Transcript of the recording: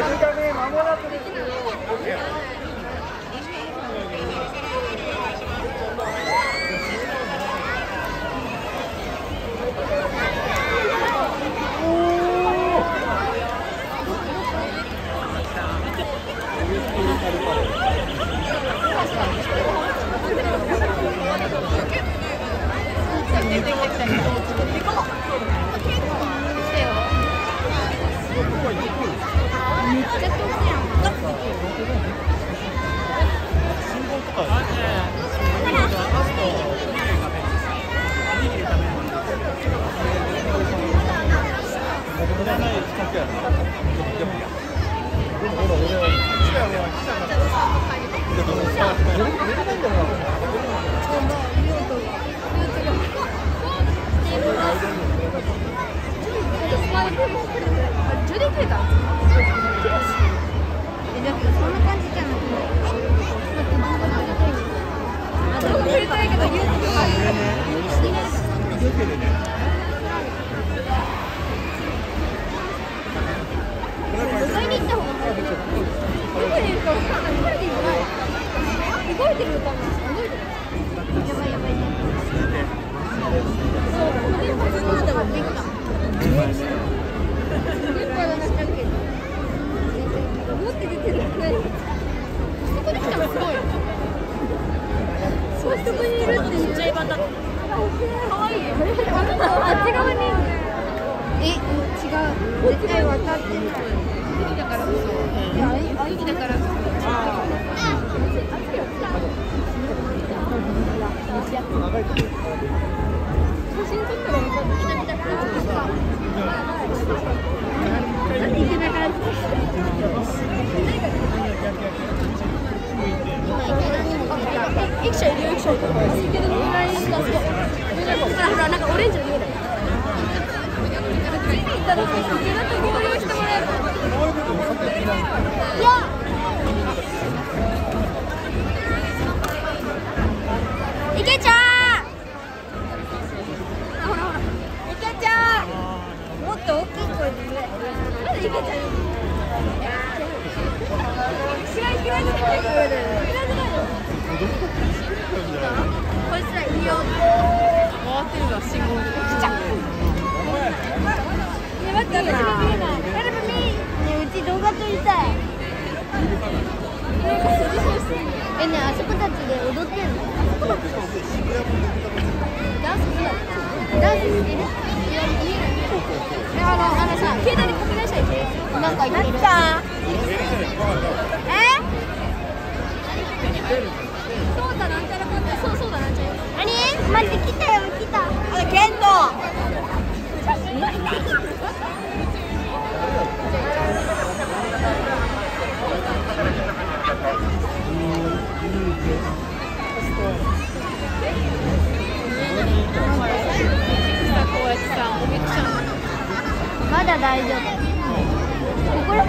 Thank you. どういうこと?けでねになかかんなかかそこなのすごいにいるって言っちゃいばたえ違う。絶対渡ってない。ね、あの、あのさ、携帯いなんか言って。えうなんらかんそう、そうだなゃ。何待って、来たよ、来た。あ、やおみくん。まだ大丈夫。ここら